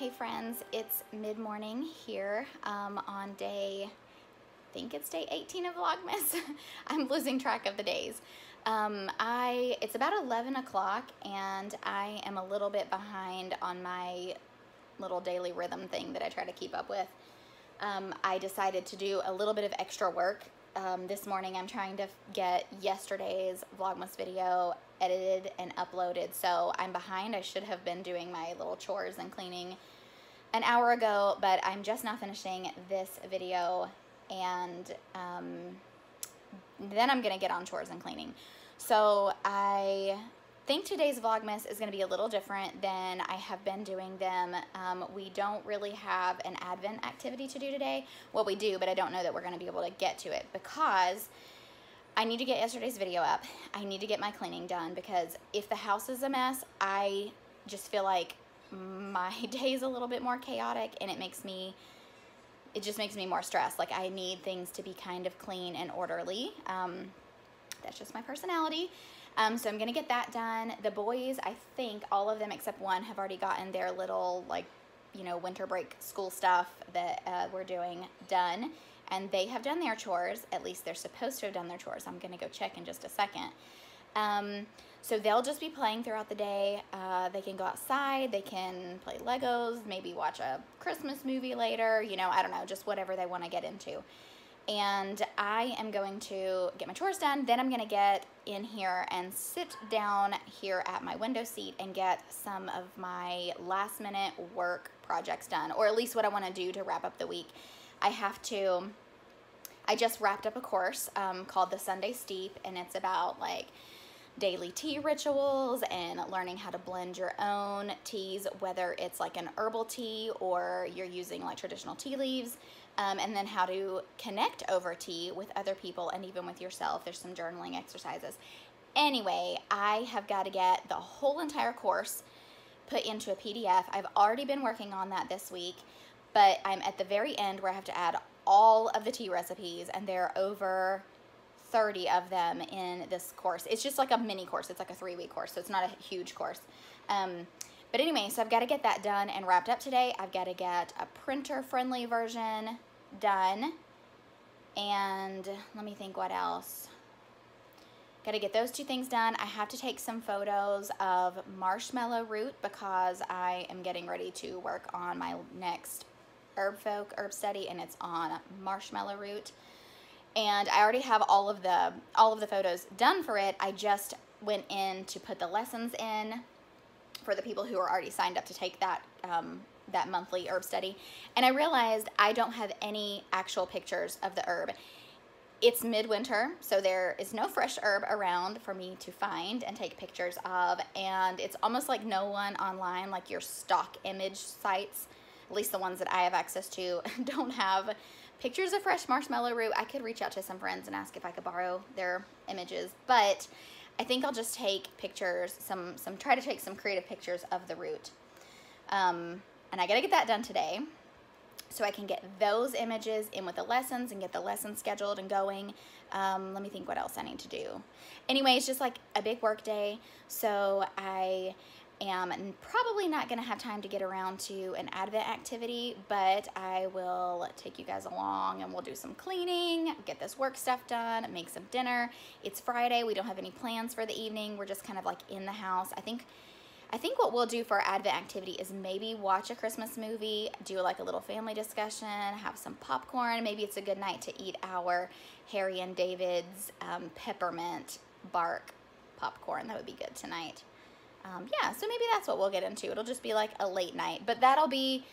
Hey friends, it's mid-morning here um, on day, I think it's day 18 of Vlogmas. I'm losing track of the days. Um, I It's about 11 o'clock and I am a little bit behind on my little daily rhythm thing that I try to keep up with. Um, I decided to do a little bit of extra work. Um, this morning I'm trying to get yesterday's Vlogmas video edited and uploaded. So I'm behind. I should have been doing my little chores and cleaning an hour ago, but I'm just now finishing this video and um, then I'm gonna get on chores and cleaning. So I think today's Vlogmas is gonna be a little different than I have been doing them. Um, we don't really have an Advent activity to do today. Well, we do, but I don't know that we're gonna be able to get to it because I need to get yesterday's video up. I need to get my cleaning done because if the house is a mess, I just feel like my day is a little bit more chaotic and it makes me it just makes me more stressed. Like I need things to be kind of clean and orderly. Um, that's just my personality. Um, so I'm gonna get that done. The boys I think all of them except one have already gotten their little like you know winter break school stuff that uh, we're doing done and they have done their chores at least they're supposed to have done their chores I'm gonna go check in just a second um, so they'll just be playing throughout the day. Uh, they can go outside, they can play Legos, maybe watch a Christmas movie later, you know, I don't know, just whatever they want to get into. And I am going to get my chores done, then I'm going to get in here and sit down here at my window seat and get some of my last minute work projects done, or at least what I want to do to wrap up the week. I have to, I just wrapped up a course um, called the Sunday Steep, and it's about like daily tea rituals and learning how to blend your own teas, whether it's like an herbal tea or you're using like traditional tea leaves, um, and then how to connect over tea with other people and even with yourself. There's some journaling exercises. Anyway, I have got to get the whole entire course put into a PDF. I've already been working on that this week, but I'm at the very end where I have to add all of the tea recipes and there are over 30 of them in this course. It's just like a mini course. It's like a three week course, so it's not a huge course. Um, but anyway, so I've got to get that done and wrapped up today. I've got to get a printer friendly version done. And let me think what else. Got to get those two things done. I have to take some photos of marshmallow root because I am getting ready to work on my next herb folk herb study and it's on marshmallow root and I already have all of the all of the photos done for it. I just went in to put the lessons in for the people who are already signed up to take that um, that monthly herb study. And I realized I don't have any actual pictures of the herb. It's midwinter, so there is no fresh herb around for me to find and take pictures of. And it's almost like no one online, like your stock image sites, at least the ones that I have access to, don't have pictures of fresh marshmallow root. I could reach out to some friends and ask if I could borrow their images, but I think I'll just take pictures, some, some try to take some creative pictures of the root. Um, and I gotta get that done today so I can get those images in with the lessons and get the lessons scheduled and going. Um, let me think what else I need to do. Anyway, it's just like a big work day. So I am probably not going to have time to get around to an Advent activity, but I will take you guys along and we'll do some cleaning, get this work stuff done, make some dinner. It's Friday. We don't have any plans for the evening. We're just kind of like in the house. I think I think what we'll do for our Advent activity is maybe watch a Christmas movie, do like a little family discussion, have some popcorn. Maybe it's a good night to eat our Harry and David's um, peppermint bark popcorn. That would be good tonight um, yeah, so maybe that's what we'll get into. It'll just be like a late night, but that'll be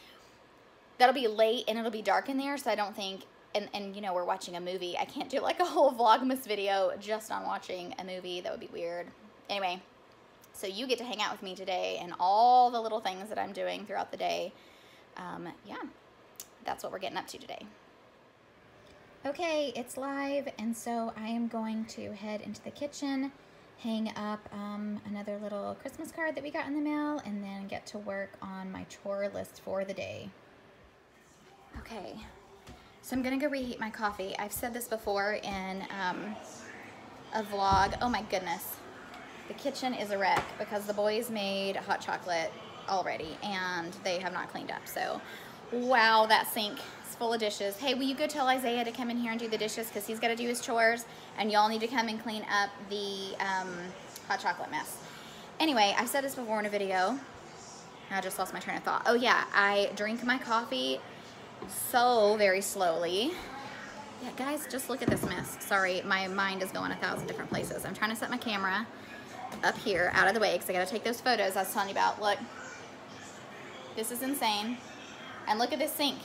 that'll be late and it'll be dark in there, so I don't think. And, and you know we're watching a movie. I can't do like a whole Vlogmas video just on watching a movie. That would be weird. Anyway, so you get to hang out with me today and all the little things that I'm doing throughout the day. Um, yeah, that's what we're getting up to today. Okay, it's live, and so I am going to head into the kitchen hang up um, another little Christmas card that we got in the mail and then get to work on my chore list for the day. Okay, so I'm gonna go reheat my coffee. I've said this before in um, a vlog. Oh my goodness. The kitchen is a wreck because the boys made hot chocolate already and they have not cleaned up. So, wow, that sink full of dishes. Hey, will you go tell Isaiah to come in here and do the dishes because he's got to do his chores and y'all need to come and clean up the um, hot chocolate mess. Anyway, I said this before in a video. I just lost my train of thought. Oh yeah, I drink my coffee so very slowly. Yeah, guys, just look at this mess. Sorry, my mind is going a thousand different places. I'm trying to set my camera up here out of the way because I got to take those photos I was telling you about. Look, this is insane. And look at this sink.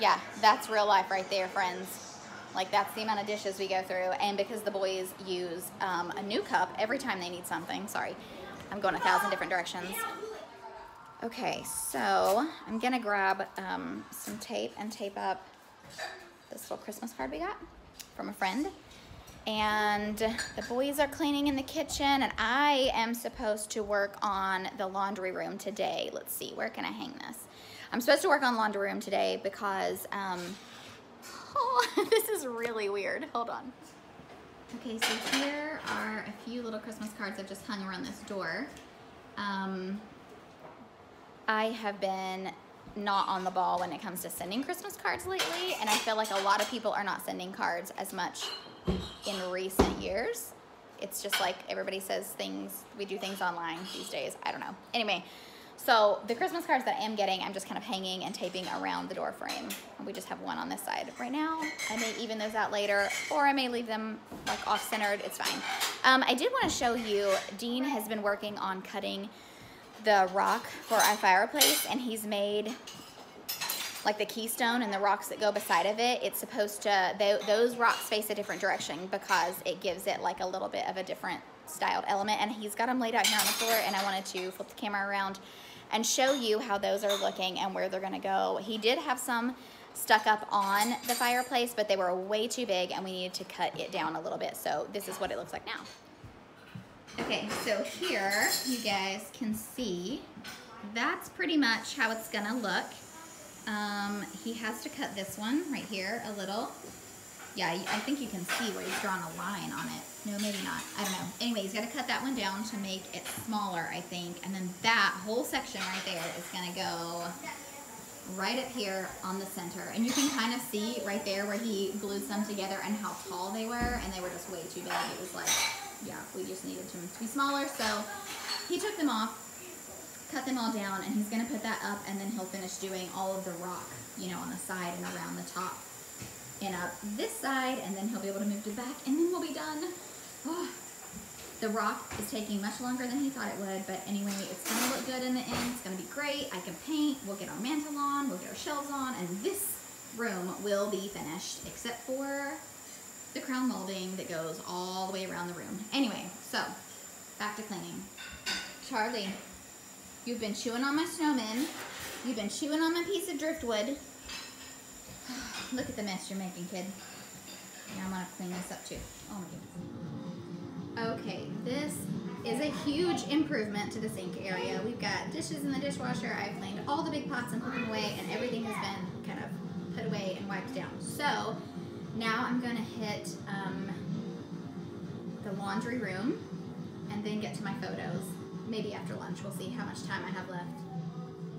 Yeah, that's real life right there, friends. Like that's the amount of dishes we go through. And because the boys use um, a cup every time they need something. Sorry, I'm going a thousand different directions. Okay, so I'm gonna grab um, some tape and tape up this little Christmas card we got from a friend. And the boys are cleaning in the kitchen and I am supposed to work on the laundry room today. Let's see, where can I hang this? I'm supposed to work on laundry room today because um, Oh, this is really weird. Hold on. Okay, so here are a few little Christmas cards I've just hung around this door. Um, I have been not on the ball when it comes to sending Christmas cards lately, and I feel like a lot of people are not sending cards as much in recent years. It's just like everybody says things, we do things online these days. I don't know. Anyway, so the Christmas cards that I am getting, I'm just kind of hanging and taping around the door frame. We just have one on this side right now. I may even those out later, or I may leave them like off-centered. It's fine. Um, I did want to show you, Dean has been working on cutting the rock for our fireplace, and he's made like the keystone and the rocks that go beside of it. It's supposed to, they, those rocks face a different direction because it gives it like a little bit of a different styled element. And he's got them laid out here on the floor, and I wanted to flip the camera around and show you how those are looking and where they're gonna go. He did have some stuck up on the fireplace, but they were way too big and we needed to cut it down a little bit. So this is what it looks like now. Okay, so here you guys can see that's pretty much how it's gonna look. Um, he has to cut this one right here a little yeah, I think you can see where he's drawn a line on it. No, maybe not. I don't know. Anyway, he's got to cut that one down to make it smaller, I think. And then that whole section right there is going to go right up here on the center. And you can kind of see right there where he glued some together and how tall they were. And they were just way too big. It was like, yeah, we just needed them to be smaller. So he took them off, cut them all down, and he's going to put that up. And then he'll finish doing all of the rock, you know, on the side and around the top and up this side, and then he'll be able to move to the back, and then we'll be done. Oh, the rock is taking much longer than he thought it would, but anyway, it's gonna look good in the end. It's gonna be great. I can paint, we'll get our mantle on, we'll get our shelves on, and this room will be finished, except for the crown molding that goes all the way around the room. Anyway, so, back to cleaning. Charlie, you've been chewing on my snowman. You've been chewing on my piece of driftwood. Look at the mess you're making, kid. Now I'm gonna clean this up too. Oh my goodness. Okay, this is a huge improvement to the sink area. We've got dishes in the dishwasher. I've cleaned all the big pots and put them away and everything has been kind of put away and wiped down. So now I'm gonna hit um, the laundry room and then get to my photos. Maybe after lunch, we'll see how much time I have left.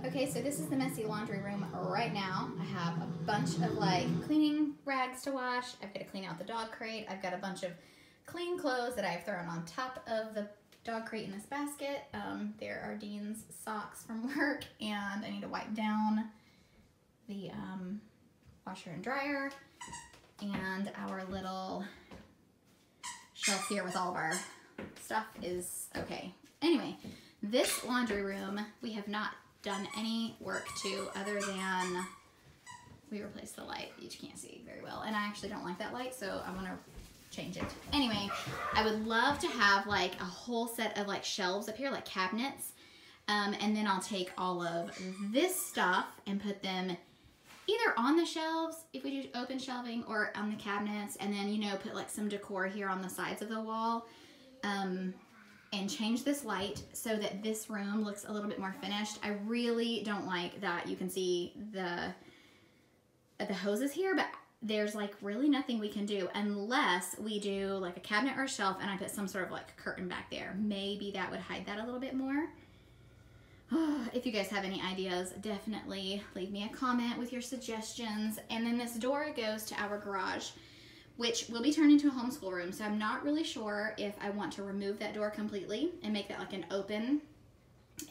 Okay, so this is the messy laundry room right now. I have a bunch of like cleaning rags to wash. I've got to clean out the dog crate. I've got a bunch of clean clothes that I've thrown on top of the dog crate in this basket. Um, there are Dean's socks from work and I need to wipe down the um, washer and dryer and our little shelf here with all of our stuff is okay. Anyway, this laundry room we have not done any work to other than we replaced the light. You can't see very well. And I actually don't like that light, so I want to change it. Anyway, I would love to have like a whole set of like shelves up here, like cabinets. Um, and then I'll take all of this stuff and put them either on the shelves, if we do open shelving, or on the cabinets. And then, you know, put like some decor here on the sides of the wall. Um, and change this light so that this room looks a little bit more finished. I really don't like that you can see the the hoses here, but there's like really nothing we can do unless we do like a cabinet or a shelf and I put some sort of like curtain back there. Maybe that would hide that a little bit more. if you guys have any ideas, definitely leave me a comment with your suggestions. And then this door goes to our garage, which will be turned into a homeschool room. So I'm not really sure if I want to remove that door completely and make that like an open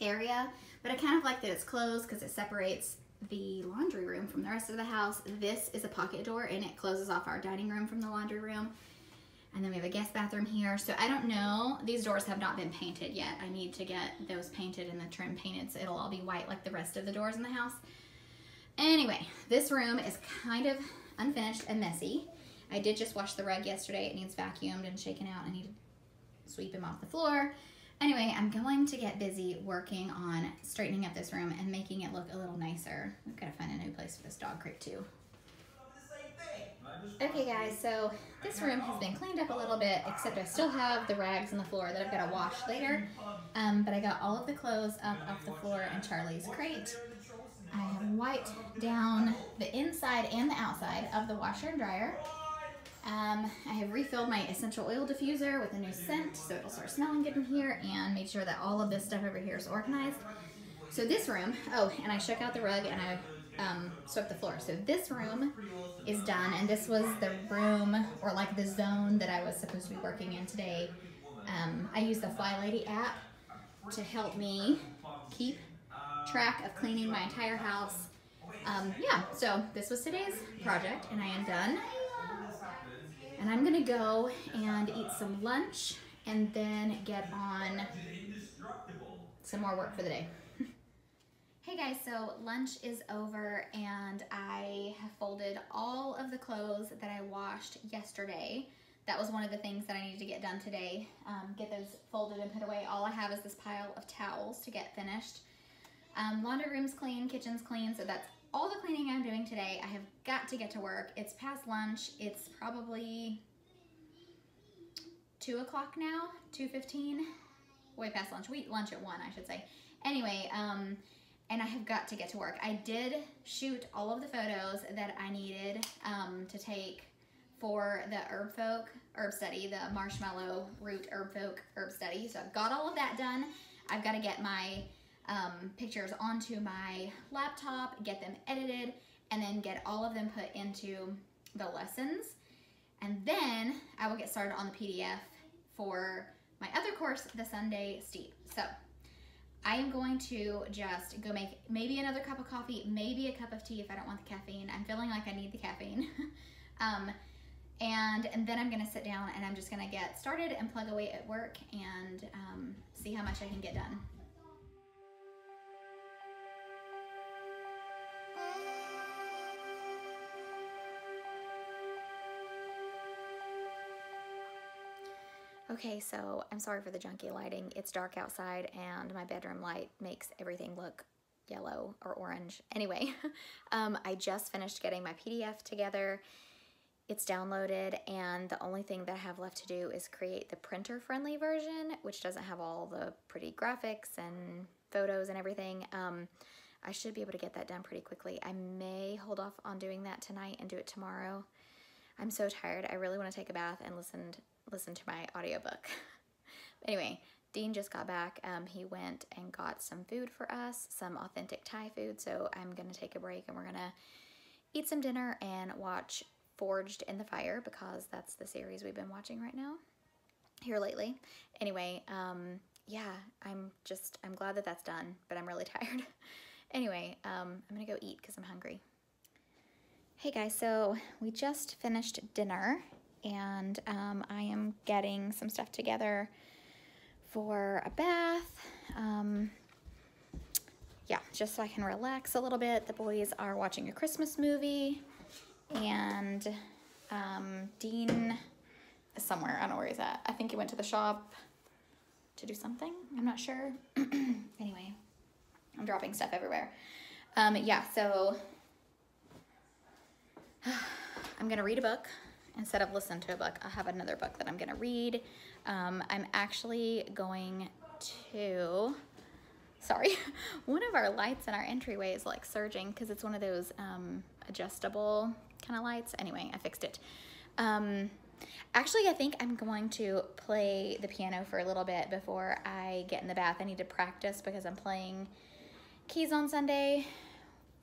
area. But I kind of like that it's closed because it separates the laundry room from the rest of the house. This is a pocket door and it closes off our dining room from the laundry room. And then we have a guest bathroom here. So I don't know, these doors have not been painted yet. I need to get those painted and the trim painted so it'll all be white like the rest of the doors in the house. Anyway, this room is kind of unfinished and messy. I did just wash the rug yesterday. It needs vacuumed and shaken out. I need to sweep him off the floor. Anyway, I'm going to get busy working on straightening up this room and making it look a little nicer. I've got to find a new place for this dog crate too. Okay guys, so this room has been cleaned up a little bit, except I still have the rags on the floor that I've got to wash later. Um, but I got all of the clothes up off the floor in Charlie's crate. I have wiped down the inside and the outside of the washer and dryer. Um, I have refilled my essential oil diffuser with a new scent so it'll start smelling good in here and made sure that all of this stuff over here is organized. So this room, oh, and I shook out the rug and I um, swept the floor. So this room is done and this was the room or like the zone that I was supposed to be working in today. Um, I used the Fly Lady app to help me keep track of cleaning my entire house. Um, yeah, so this was today's project and I am done. And I'm gonna go and eat some lunch and then get on some more work for the day. hey guys, so lunch is over and I have folded all of the clothes that I washed yesterday. That was one of the things that I needed to get done today. Um, get those folded and put away. All I have is this pile of towels to get finished. Um, laundry room's clean, kitchen's clean, so that's all the cleaning I'm doing today. I have got to get to work. It's past lunch. It's probably 2 o'clock now, 2.15, way past lunch. We eat lunch at 1, I should say. Anyway, um, and I have got to get to work. I did shoot all of the photos that I needed um, to take for the herb folk herb study, the marshmallow root herb folk herb study. So I've got all of that done. I've got to get my um, pictures onto my laptop, get them edited, and then get all of them put into the lessons. And then I will get started on the PDF for my other course, the Sunday Steep. So I am going to just go make maybe another cup of coffee, maybe a cup of tea if I don't want the caffeine. I'm feeling like I need the caffeine. um, and, and then I'm gonna sit down and I'm just gonna get started and plug away at work and um, see how much I can get done. Okay, so I'm sorry for the junky lighting. It's dark outside and my bedroom light makes everything look yellow or orange. Anyway, um, I just finished getting my PDF together. It's downloaded and the only thing that I have left to do is create the printer-friendly version, which doesn't have all the pretty graphics and photos and everything. Um, I should be able to get that done pretty quickly. I may hold off on doing that tonight and do it tomorrow. I'm so tired. I really want to take a bath and listen listen to my audiobook. anyway, Dean just got back. Um, he went and got some food for us, some authentic Thai food. So I'm going to take a break and we're going to eat some dinner and watch Forged in the Fire because that's the series we've been watching right now here lately. Anyway, um, yeah, I'm just, I'm glad that that's done, but I'm really tired. anyway, um, I'm going to go eat because I'm hungry. Hey guys, so we just finished dinner and um, I am getting some stuff together for a bath. Um, yeah, just so I can relax a little bit. The boys are watching a Christmas movie, and um, Dean is somewhere. I don't know where he's at. I think he went to the shop to do something. I'm not sure. anyway, I'm dropping stuff everywhere. Um, yeah, so I'm going to read a book instead of listen to a book, I have another book that I'm gonna read. Um, I'm actually going to, sorry, one of our lights in our entryway is like surging because it's one of those um, adjustable kind of lights. Anyway, I fixed it. Um, actually, I think I'm going to play the piano for a little bit before I get in the bath. I need to practice because I'm playing keys on Sunday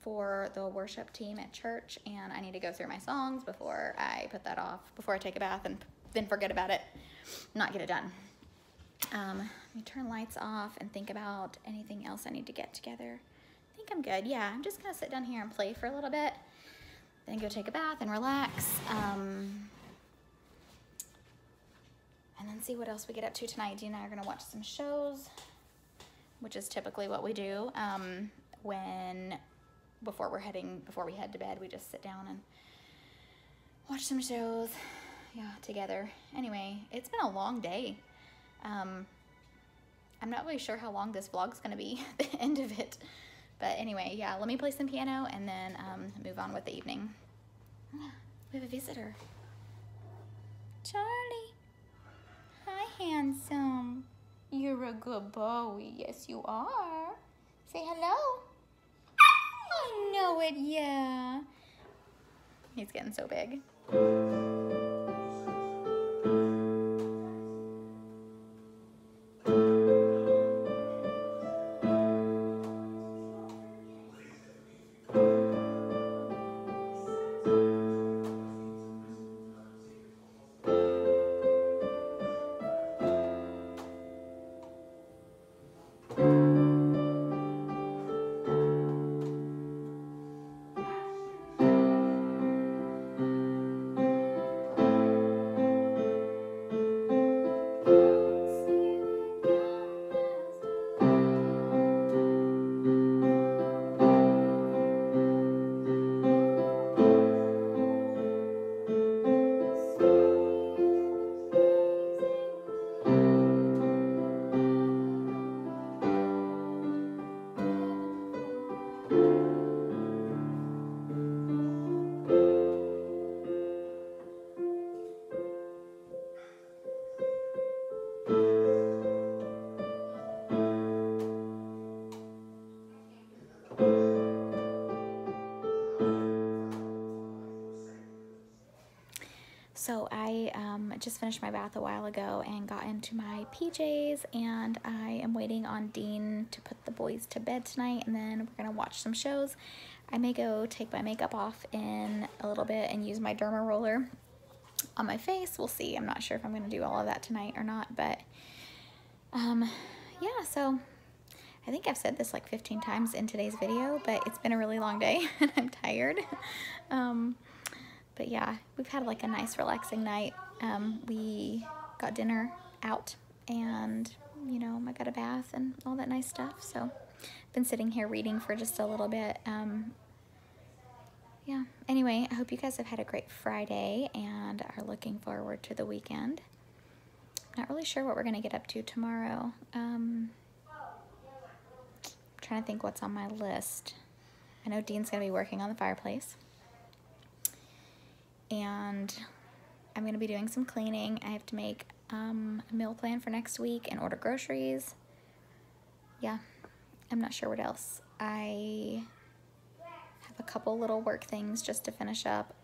for the worship team at church, and I need to go through my songs before I put that off, before I take a bath and then forget about it, not get it done. Um, let me turn lights off and think about anything else I need to get together. I think I'm good. Yeah, I'm just gonna sit down here and play for a little bit, then go take a bath and relax. Um, and then see what else we get up to tonight. Dean and I are gonna watch some shows, which is typically what we do. Um, when before we're heading before we head to bed, we just sit down and watch some shows, yeah, together. Anyway, it's been a long day. Um, I'm not really sure how long this vlog's gonna be, the end of it. But anyway, yeah, let me play some piano and then um, move on with the evening. We have a visitor. Charlie. Hi, handsome. You're a good boy. Yes, you are. Say hello. I know it, yeah. He's getting so big. Just finished my bath a while ago and got into my PJs and I am waiting on Dean to put the boys to bed tonight and then we're gonna watch some shows. I may go take my makeup off in a little bit and use my derma roller on my face. We'll see. I'm not sure if I'm gonna do all of that tonight or not, but um, yeah, so I think I've said this like 15 times in today's video, but it's been a really long day and I'm tired. Um, but yeah, we've had like a nice relaxing night. Um, we got dinner out and, you know, I got a bath and all that nice stuff. So been sitting here reading for just a little bit. Um, yeah, anyway, I hope you guys have had a great Friday and are looking forward to the weekend. Not really sure what we're going to get up to tomorrow. Um, trying to think what's on my list. I know Dean's going to be working on the fireplace and I'm going to be doing some cleaning. I have to make um, a meal plan for next week and order groceries. Yeah, I'm not sure what else. I have a couple little work things just to finish up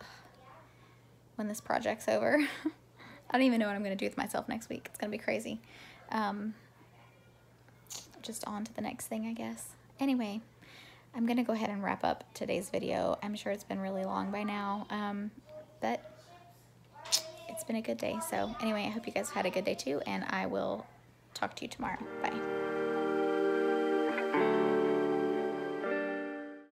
when this project's over. I don't even know what I'm going to do with myself next week. It's going to be crazy. Um, just on to the next thing, I guess. Anyway, I'm going to go ahead and wrap up today's video. I'm sure it's been really long by now. Um, but been a good day. So anyway, I hope you guys had a good day too, and I will talk to you tomorrow. Bye.